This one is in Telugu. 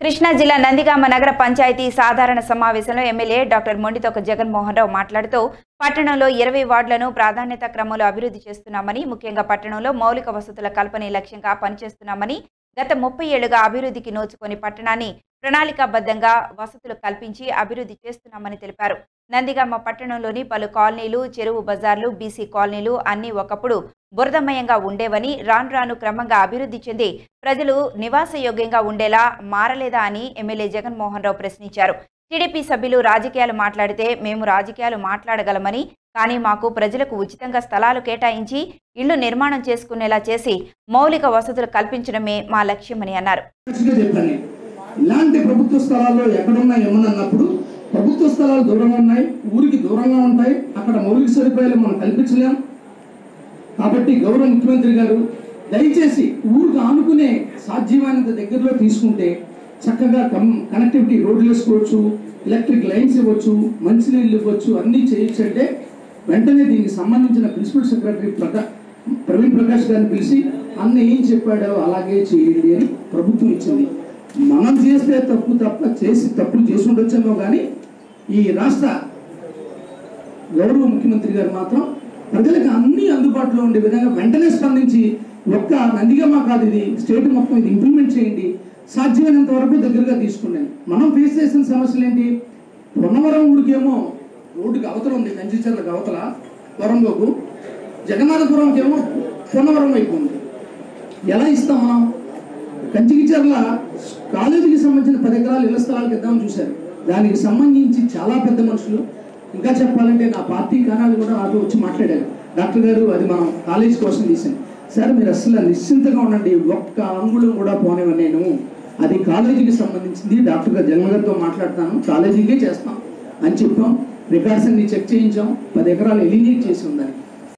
కృష్ణా జిల్లా నందిగామ నగర పంచాయతీ సాధారణ సమావేశంలో ఎమ్మెల్యే డాక్టర్ మొండితోక జగన్మోహన్ రావు మాట్లాడుతూ పట్టణంలో ఇరవై వార్డులను ప్రాధాన్యత క్రమంలో అభివృద్ధి చేస్తున్నామని ముఖ్యంగా పట్టణంలో మౌలిక వసతుల కల్పనే లక్ష్యంగా పనిచేస్తున్నామని గత ముప్పై ఏళ్ళుగా అభివృద్ధికి నోచుకొని పట్టణాన్ని ప్రణాళికాబద్ధంగా వసతులు కల్పించి అభివృద్ధి చేస్తున్నామని తెలిపారు. నందిగామ పట్టణంలోని పలు కాలనీలు చెరువు బజార్లు బీసీ కాలనీలు అన్నీ ఒకప్పుడు బురదమయంగా ఉండేవని రాను రాను క్రమంగా అభివృద్ధి చెంది ప్రజలు నివాసయోగ్యంగా ఉండేలా మారలేదా అని ఎమ్మెల్యే జగన్మోహన్ రావు ప్రశ్నించారు. టీడీపీ సభ్యులు రాజకీయాలు మాట్లాడితే మేము రాజకీయాలు మాట్లాడగలమని కానీ మాకు ప్రజలకు ఉచితంగా స్థలాలు కేటాయించి ఇళ్ళు నిర్మాణం చేసుకునేలా చేసి మౌలిక వసతులు కల్పించడమే మా లక్ష్యమని అన్నారు. ఇలాంటి ప్రభుత్వ స్థలాల్లో ఎక్కడున్నా ఏమన్నప్పుడు ప్రభుత్వ స్థలాలు దూరంగా ఉన్నాయి ఊరికి దూరంగా ఉంటాయి అక్కడ మౌలిక సదుపాయాలు మనం కల్పించలేం. కాబట్టి గౌరవ ముఖ్యమంత్రి గారు దయచేసి ఊరికి ఆనుకునే సాధ్యమైనంత దగ్గరలో తీసుకుంటే చక్కగా కమ్ కనెక్టివిటీ రోడ్లు వేసుకోవచ్చు ఎలక్ట్రిక్ లైన్స్ ఇవ్వచ్చు మంచినీళ్ళు ఇవ్వచ్చు అన్నీ చేయొచ్చు అంటే వెంటనే దీనికి సంబంధించిన ప్రిన్సిపల్ సెక్రటరీ ప్రకా ప్రవీణ్ ప్రకాష్ గారిని పిలిచి అన్న ఏం చెప్పాడో అలాగే చేయండి అని ప్రభుత్వం ఇచ్చింది. మనం చేస్తే తప్పు తప్ప చేసి తప్పులు చేసి ఉండొచ్చేమో కానీ ఈ రాష్ట్ర గౌరవ ముఖ్యమంత్రి గారు మాత్రం ప్రజలకు అన్ని అందుబాటులో ఉండే విధంగా వెంటనే స్పందించి ఒక్క నందిగమ్మ కాదు ఇది స్టేట్ మొత్తం ఇది ఇంప్లిమెంట్ చేయండి. సాధ్యమైనంత వరకు దగ్గరగా తీసుకున్నాను మనం ఫేస్ చేసిన సమస్యలు ఏంటి? పొన్నవరం ఊరికేమో రోడ్డుకి అవతల ఉంది కంచిచర్లకు అవతల వరంలోకు జగన్నాథపురంకి ఏమో పొన్నవరం వైపు ఉంది. ఎలా ఇస్తాం మనం? కంచికిచర్ల కాలేజీకి సంబంధించిన పది ఎకరాలు ఇళ్ళ స్థలాలకు ఇద్దామని చూశారు. దానికి సంబంధించి చాలా పెద్ద మనుషులు ఇంకా చెప్పాలంటే నా పార్టీ కానాలు కూడా ఆటో వచ్చి మాట్లాడారు. డాక్టర్ గారు అది మనం కాలేజీ కోసం తీసాను సార్ మీరు అసలు నిశ్చింతగా ఉండండి. ఒక్క అంగుళం కూడా పోనివ్వను నేను. అది కాలేజీకి సంబంధించింది. డాక్టర్ గారు జన్మగారితో మాట్లాడతాను. కాలేజీకే చేస్తాం అని చెప్పాం. రికార్డ్స్ అన్ని చెక్ చేయించాం. పది ఎకరాలు ఎలినేట్ చేసి ఉందని.